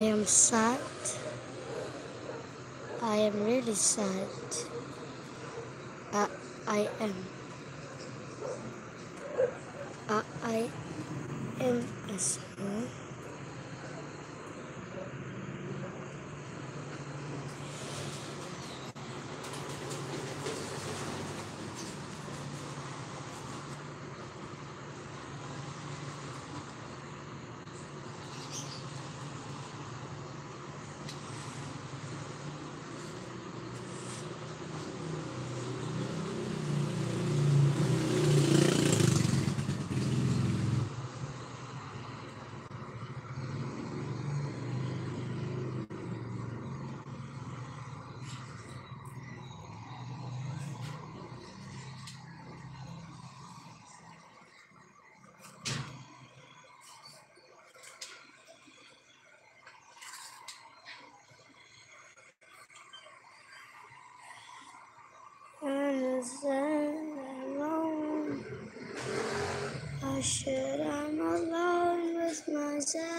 I am sad. I am really sad. Uh, I am. Uh, I am should I'm alone with myself.